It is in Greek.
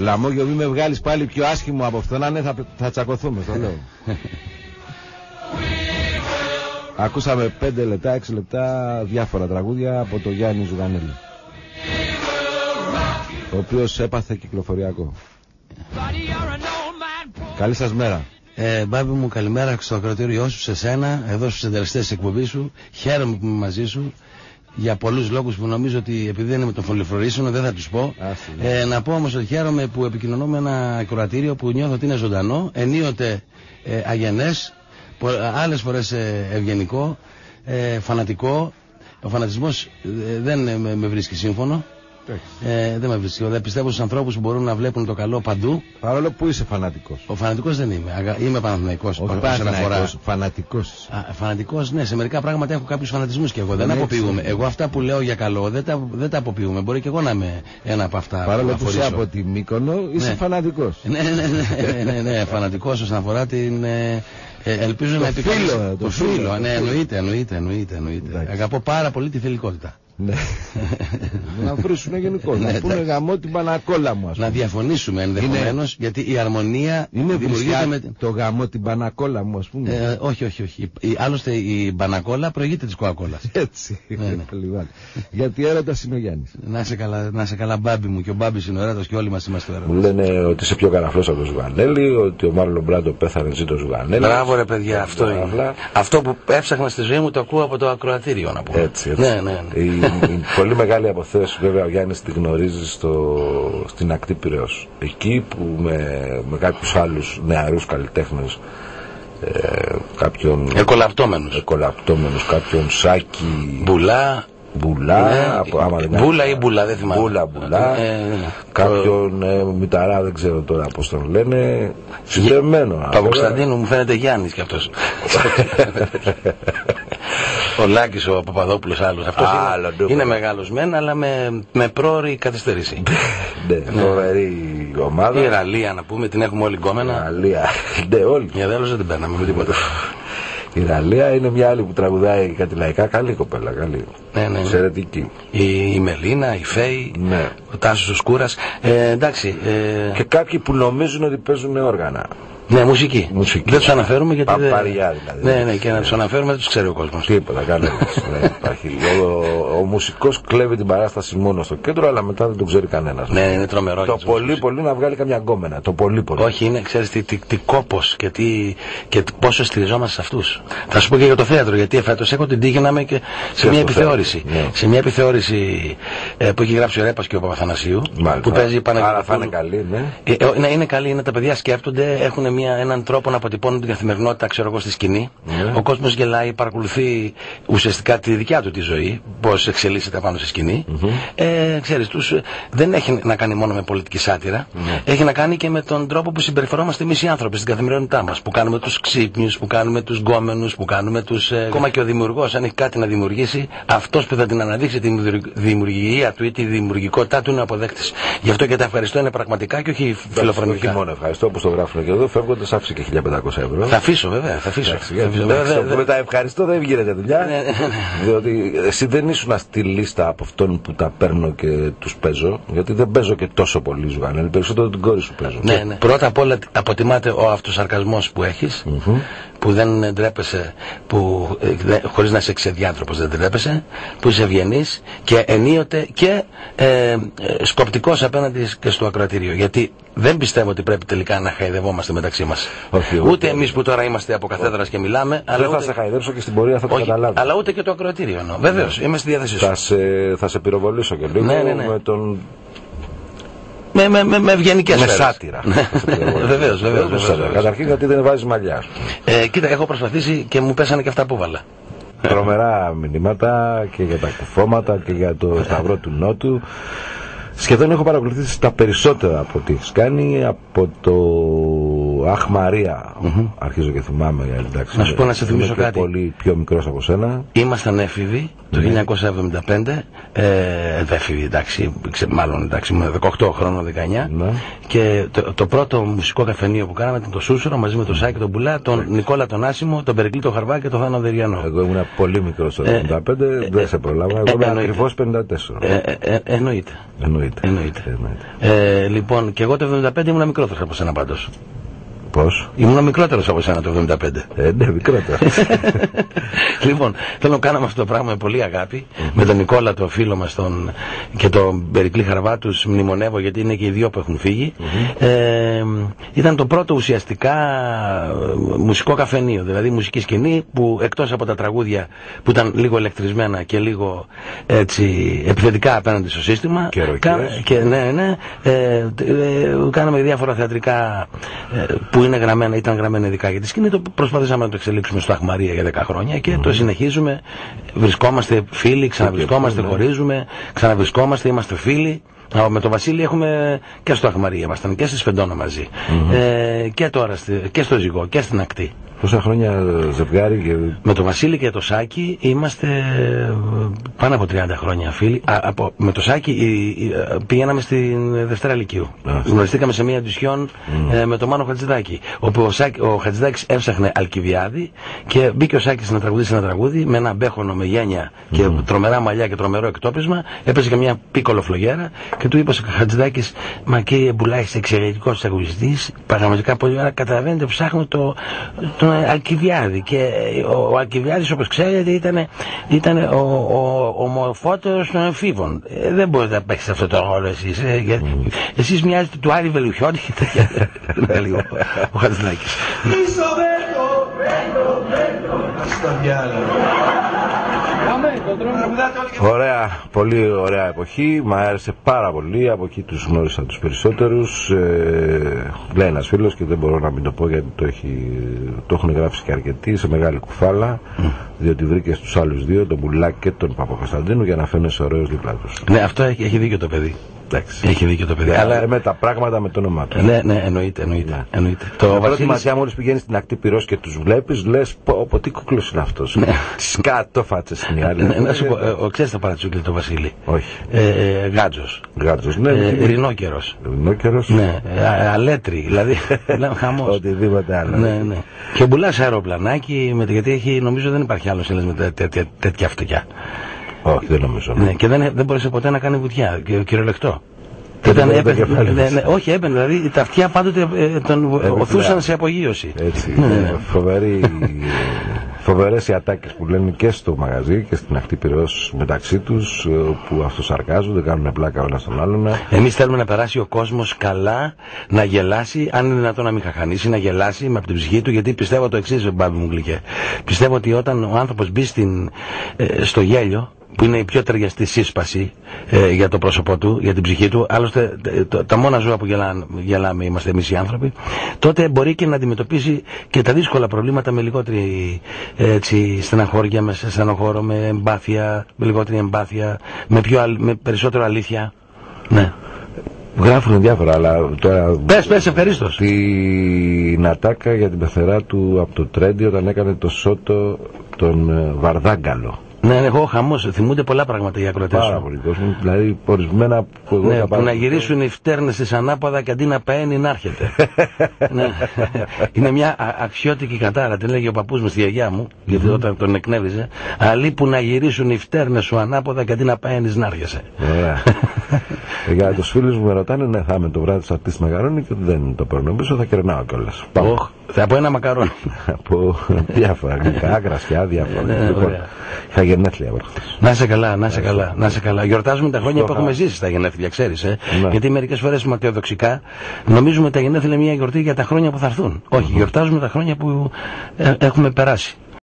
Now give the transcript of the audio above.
Λαμόγιο, μην με βγάλεις πάλι πιο άσχημο από αυτό. Να ναι, θα, θα τσακωθούμε, το λέω. Ακούσαμε 5 λεπτά, 6 λεπτά διάφορα τραγούδια από το Γιάννη Ζουγανέλη. Ο οποίος έπαθε κυκλοφοριακό. Καλή σας μέρα. Ε, Μπάμπη μου, καλημέρα στο ακροτήριό σου, σε σένα, εδώ στους εντελεστές της εκπομπής σου. Χαίρομαι που είμαι μαζί σου. Για πολλούς λόγους που νομίζω ότι επειδή δεν είναι με τον φωλιφρορήσινο δεν θα τους πω. ναι. Ε, να πω όμως ότι χαίρομαι που επικοινωνώ με ένα ακροατήριο που νιώθω ότι είναι ζωντανό, ενίοτε ε, αγενές, πο- άλλες φορές ε, ευγενικό, ε, φανατικό. Ο φανατισμός ε, δεν ε, με, με βρίσκει σύμφωνο. Ε, δεν με βρίσκει. Δεν πιστεύω στους ανθρώπους που μπορούν να βλέπουν το καλό παντού. Παρόλο που είσαι φανατικός. Ο φανατικός δεν είμαι. Αγα... Είμαι Παναθηναϊκός. Όχι όσον αφορά- Παναθηναϊκός, φανατικός. Α, φανατικός, ναι, σε μερικά πράγματα έχω κάποιους φανατισμούς και εγώ. Δεν Ναι, αποποιούμε. ξέρω. Εγώ αυτά που λέω για καλό δεν τα, δεν τα αποποιούμε. Μπορεί και εγώ να είμαι ένα από αυτά. Παρόλο να που είσαι φορήσω. από τη Μύκονο, είσαι Ναι. φανατικός. Ναι, ναι, ναι, ναι, ναι, ναι, φανατικός όσον αφορά την. Ε, ε, ελπίζω Το να επικρατήσει- φίλο, Το το φίλο, φίλο. ναι, εννοείται, εννοείται, εννοείται. εννοείται. Εντάξει. Αγαπώ πάρα πολύ τη θηλυκότητα. Ναι. να βρίσουν γενικώ. Ναι, να πούνε εντάξει. γαμό την πανακόλα μου, α πούμε. Να διαφωνήσουμε ενδεχομένως γιατί η αρμονία Είναι δημιουργείται βρισιά με. το γαμό την πανακόλα μου, ας πούμε. Ε, όχι, όχι, όχι. Η- Άλλωστε η μπανακόλα προηγείται της κοακόλας. Έτσι. ναι, ναι. Λοιπόν. Γιατί έρωτας είναι ο Γιάννης. Να σε καλά, να σε καλά μπάμπι μου και ο μπάμπι είναι ωραίος και όλοι μας είμαστε Μου ωραίοι. λένε ότι είσαι πιο καραφλός από τον Ζουγανέλη, ότι ο Μάρλον Μπράντο πέθανε ζήτω Ζουγανέλη. Μπράβο ρε παιδιά, αυτό είναι. Μπράβο. Αυτό που έψαχνα στη ζωή μου το ακούω από το ακροατήριο να πω. Έτσι, έτσι. Ναι, ναι, ναι. Η, η πολύ μεγάλη αποθέωση βέβαια ο Γιάννης τη γνωρίζει στο, στην ακτή Πυραιός. Εκεί που με, με κάποιους άλλους νεαρούς καλλιτέχνες ε, κάποιον Εκολαπτώμενους. εκολαπτώμενους, κάποιον Σάκη Μπουλά. Μπουλά, Ναι, από, άμα δεν Μπούλα κάνω- ή Μπουλά, δεν θυμάμαι. Μπούλα, Μπουλά, Ε, ναι. κάποιον ε, Μηταρά, δεν ξέρω τώρα πώς τον λένε, συντεμένο. Παποκσταντίνου μου φαίνεται Γιάννης κι αυτός. ο Λάκης ο Παπαδόπουλος άλλος. Αυτός Άλλο, είναι, ντούπα. είναι μεγάλος μεν, αλλά με, με πρόωρη καθυστέρηση. Ναι, φοβερή ομάδα. Η Ραλία να πούμε, την έχουμε όλοι γκόμενα. Γαλλία. Ναι, όλοι. Για δέλος δεν την παίρναμε με τίποτα. Η Ραλία είναι μια άλλη που τραγουδάει κάτι λαϊκά. Καλή κοπέλα, καλή. Ναι, ναι, ναι. Εξαιρετική. Η, η Μελίνα, η Φέη, Ναι. ο Τάσος ο Σκούρας. Ε, εντάξει, ε, Και κάποιοι που νομίζουν ότι παίζουν όργανα. Ναι, μουσική. Μουσική. Δεν τους αναφέρουμε γιατί δεν... Παπαριά δηλαδή. Ναι, ναι, και να τους αναφέρουμε δεν τους ξέρει ο κόσμος. Τίποτα, κανένας. δεν υπάρχει. Ο, ο, ο μουσικός κλέβει την παράσταση μόνο στο κέντρο, αλλά μετά δεν τον ξέρει κανένας. Ναι, είναι τρομερό. για Το τους πολύ μουσικούς. πολύ να βγάλει καμιά γκόμενα. Το πολύ πολύ. Όχι, είναι, ξέρεις, τι, τι, τι κόπος και, τι, και τι- πόσο στηριζόμαστε σε αυτούς. Θα σου πω και για το θέατρο, γιατί φέτος έχω την τύχη να είμαι και σε στο μια θέατρο, επιθεώρηση. ναι. Σε μια επιθεώρηση ε, που έχει γράψει ο Ρέπας και ο Παπαθανασίου, Μάλιστα. που παίζει Άρα θα Παναγιώτοπουλου. είναι καλή, ναι. Ε, ε, ναι, είναι καλή, είναι τα παιδιά σκέφτονται, έχουν μια, έναν τρόπο να αποτυπώνουν την καθημερινότητα, ξέρω εγώ, στη σκηνή. Ναι. Ο κόσμος γελάει, παρακολουθεί ουσιαστικά τη δικιά του τη ζωή, πώς εξελίσσεται πάνω στη σκηνη Ε, ξέρεις, τους, ε, δεν έχει να κάνει μόνο με πολιτική σάτυρα. Ναι. Έχει να κάνει και με τον τρόπο που συμπεριφερόμαστε εμείς οι άνθρωποι στην καθημερινότητά μας. Που κάνουμε τους ξύπνιους, που κάνουμε τους γκόμενους, που κάνουμε τους. Ε, ακόμα και ο δημιουργός, αν έχει κάτι να δημιουργήσει, αυτός που θα την αναδείξει τη δημιουργ- δημιουργία του ή τη δημιουργικότητά του είναι αποδέκτης. Γι' αυτό και τα ευχαριστώ είναι πραγματικά και όχι Όχι φιλοφρονικά. μόνο ευχαριστώ που το γράφουν και εδώ, φεύγοντα άφησε και 1500 ευρώ. Θα αφήσω βέβαια, θα αφήσω. Εντάξει, Θα γιατί αφήσω. εντάξει, Βέβαια, με τα ευχαριστώ δεν γίνεται δουλειά. Ναι, ναι, ναι. Διότι εσύ δεν ήσουν στη λίστα από αυτών που τα παίρνω και τους παίζω. Γιατί δεν παίζω και τόσο πολύ Ζουγανέλη. Περισσότερο την κόρη σου παίζω. Ναι, ναι. Πρώτα απ' όλα αποτιμάται ο αυτοσαρκασμός που έχεις, που δεν ντρέπεσαι, που ε, δε- χωρίς να είσαι ξεδιάτροπος δεν ντρέπεσαι, που είσαι ευγενής και ενίοτε και ε, ε, σκοπτικός απέναντι και στο ακροατήριο. Γιατί δεν πιστεύω ότι πρέπει τελικά να χαϊδευόμαστε μεταξύ μας. Όχι, ούτε ούτε. εμείς που τώρα είμαστε από καθέδρας και μιλάμε, αλλά Δεν θα ούτε, σε χαϊδέψω και στην πορεία θα το όχι, καταλάβει. αλλά ούτε και το ακροατήριο εννοώ. Βεβαίως, είμαι στη διάθεσή σου. Θα σε, θα σε πυροβολήσω και λίγο Ναι, ναι, ναι. με τον. Με, με, με, με ευγενικές με σφαίρες. σάτυρα. Ναι. Βεβαίως, βεβαίως, Με βεβαίως, σάτυρα. βεβαίως. Καταρχήν γιατί δεν βάζεις μαλλιά. Ε, κοίτα, έχω προσπαθήσει και μου πέσανε και αυτά που βάλα. Τρομερά μηνύματα και για τα κουφώματα και για το Σταυρό του Νότου. Σχεδόν έχω παρακολουθήσει τα περισσότερα από ό,τι έχει κάνει από το Αχ Μαρία, αρχίζω και θυμάμαι. Εντάξει, Να σου πω να σε είμαι θυμίσω και κάτι. πολύ πιο μικρός από σένα. Ήμασταν έφηβοι το 1975, ε, έφηβοι εντάξει, ξε- μάλλον εντάξει, ήμουν 18 χρόνων, 19 Ναι. και το, το πρώτο μουσικό καφενείο που κάναμε ήταν το Σούσουρο μαζί με τον Σάκη τον Πουλά, τον Νικόλα τον Άσιμο, τον Περικλή τον Χαρβά και τον Θάνο Δεριανό. Εγώ ήμουν πολύ μικρός το 75, δεν σε προλάβα. Εγώ ήμουν εννοείται. ακριβώς 54. Ε, ε, ε, εννοείται. Εννοείται. Εννοείται. Εννοείται. Ε, λοιπόν, και εγώ το 75 ήμουν μικρότερος από σένα πάντως. Πώς; Ήμουν μικρότερος από σένα το 75. Ε, ναι, μικρότερο. λοιπόν, θέλω να κάναμε αυτό το πράγμα με πολύ αγάπη. Με τον Νικόλα, τον φίλο μας τον... και τον Περικλή Χαρβά, τους μνημονεύω γιατί είναι και οι δύο που έχουν φύγει. Ε, ήταν το πρώτο ουσιαστικά ε, μουσικό καφενείο, δηλαδή μουσική σκηνή που εκτός από τα τραγούδια που ήταν λίγο ηλεκτρισμένα και λίγο έτσι επιθετικά απέναντι στο σύστημα. Και ροκές. κα- και ναι, ναι, ε, ε, κάναμε διάφορα θεατρικά ε, που είναι γραμμένα, ήταν γραμμένα ειδικά για τη σκηνή. Το προσπαθήσαμε να το εξελίξουμε στο Αχμαρία για 10 χρόνια και το συνεχίζουμε. Βρισκόμαστε φίλοι, ξαναβρισκόμαστε, χωρίζουμε, ξαναβρισκόμαστε, είμαστε φίλοι. Α, Με τον Βασίλη έχουμε και στο Αχμαρία, ήμασταν και στη Σφεντόνα μαζί. Ε, και τώρα στη- και στο Ζυγό και στην Ακτή. Πόσα χρόνια ζευγάρι και Με τον Βασίλη και το Σάκη είμαστε ε, πάνω από 30 χρόνια φίλοι. Α, από, με το Σάκη ε, ε, πηγαίναμε στην Δευτέρα Λυκείου. Α, Γνωριστήκαμε σε μία ντουσιόν ε, με τον Μάνο Χατζηδάκη. Όπου ο, Σάκη, ο Χατζηδάκης έψαχνε Αλκιβιάδη και μπήκε ο Σάκης να τραγουδήσει ένα τραγούδι με ένα μπέχονο με γένια και τρομερά μαλλιά και τρομερό εκτόπισμα. Έπαιζε και μια πίκολο φλογέρα και του είπε ο Χατζηδάκης Μα κύριε Μπουλά, είσαι εξαιρετικός τραγουδιστή. Πραγματικά πολύ ωραία. Καταλαβαίνετε, ψάχνω το, τον Αλκιβιάδη. Και ο, ο Αλκιβιάδης όπως ξέρετε ήταν, ήταν ο, ο, ο ομοφότερος των εμφύβων. Ε, δεν μπορείτε να παίξετε αυτό το ρόλο εσείς. Ε, για, Εσείς μοιάζετε του Άρη Βελουχιώτη και τέτοια. Είναι λίγο ο Χατζηδάκης. Ωραία, πολύ ωραία εποχή. Μ' άρεσε πάρα πολύ. Από εκεί τους γνώρισα τους περισσότερους. Ε, λέει ένας φίλος και δεν μπορώ να μην το πω γιατί το, έχει, το έχουν γράψει και αρκετοί σε μεγάλη κουφάλα. Διότι βρήκε στους άλλους δύο, τον Μπουλάκ και τον Παπακοσταντίνου για να φαίνεσαι ωραίος δίπλα τους. Ναι, αυτό έχει, έχει δίκιο το παιδί. Εντάξει. Έχει δίκιο το παιδί. Αλλά Αλλά, με τα πράγματα με το όνομά του. ναι, ναι, εννοείται, εννοείται. εννοείται. Το Το πρώτη Βασίλης- ματιά μόλις πηγαίνεις στην ακτή πυρός και τους βλέπεις λες πω, πω τι κούκλος είναι αυτός. Τις κάτω φάτσες είναι οι άλλοι. Ναι, να σου πω, ε, ο, ξέρεις το παρατσούκλι το Βασίλη; Όχι. Ε, ε, γάτζος. Γάτζος, ναι. Ε, ρινόκερος. Ρινόκερος. Ναι, ε, α- αλέτρι, δηλαδή. Λέμε χαμός. Οτιδήποτε άλλο. Ναι, ναι. Και μπουλά αεροπλανάκι, με, γιατί έχει, νομίζω δεν υπάρχει άλλος Έλληνα με τέ- τέτοια, τέτοια αυτοκιά. Όχι, δεν νομίζω. Ναι, και δεν, δεν μπορούσε ποτέ να κάνει βουτιά, και, κυριολεκτό. Και Ήταν, δεν έπαιρνε- το κεφάλι ναι, μας. ναι, όχι, έπαιρνε, δηλαδή τα αυτιά πάντοτε ε, τον οθούσαν σε απογείωση. Έτσι. Ναι, ναι. ε, Φοβερή, φοβερές οι ατάκες που λένε και στο μαγαζί και στην ακτή πυρός μεταξύ τους ε, που αυτοσαρκάζονται, κάνουν πλάκα όλα στον άλλον. Εμείς θέλουμε να περάσει ο κόσμος καλά, να γελάσει, αν είναι δυνατόν να μην χαχανίσει, να γελάσει με από την ψυχή του, γιατί πιστεύω το εξής, μπάμπη μου γλυκέ. Πιστεύω ότι όταν ο άνθρωπος μπει στην, ε, στο γέλιο, που είναι η πιο ταιριαστή σύσπαση ε, για το πρόσωπό του, για την ψυχή του, άλλωστε ε, το- τα μόνα ζώα που γελάνε, γελάμε είμαστε εμείς οι άνθρωποι, τότε μπορεί και να αντιμετωπίσει και τα δύσκολα προβλήματα με λιγότερη ε, έτσι, στεναχώρια, με στενοχώρο, με εμπάθεια, με λιγότερη εμπάθεια, με, πιο, αλ- με περισσότερο αλήθεια. Ναι. Γράφουν διάφορα, αλλά τώρα Πες, πες, ευχαρίστως. την ατάκα για την πεθερά του από το Τρέντι όταν έκανε το σώτο τον ε, Βαρδάγκαλο. Ναι, ναι, εγώ χαμός. Θυμούνται πολλά πράγματα οι ακροτέ Πάρα σου. πολύ κόσμο. Δηλαδή, ορισμένα που εγώ Ναι, τα που πάρω- να γυρίσουν οι φτέρνες τη ανάποδα και αντί να παίρνει να έρχεται. ναι. Είναι μια α- αξιώτικη κατάρα, την λέγει ο παππούς μου στη γιαγιά μου, γιατί όταν τον εκνεύριζε. Αλλή που να γυρίσουν οι φτέρνες σου ανάποδα και αντί να παίρνει να έρχεσαι. Ωραία. Ε, για τους φίλους μου με ρωτάνε, ναι, θα είμαι το βράδυ τη αυτή Μεγαρόνη και δεν το παίρνω πίσω, θα κερνάω κιόλας. Οχ, θα πω ένα μακαρόνι. Από διάφορα γλυκά, κρασιά, διάφορα. Ναι, λοιπόν, ωραία. είχα γενέθλια προχθές. Να σε καλά, να σε καλά, να σε καλά. Γιορτάζουμε τα χρόνια που έχουμε ζήσει στα γενέθλια, ξέρεις. Ε; Ναι. Γιατί μερικές φορές ματιοδοξικά νομίζουμε τα γενέθλια είναι μια γιορτή για τα χρόνια που θα έρθουν. Όχι, γιορτάζουμε τα χρόνια που ε, έχουμε περάσει.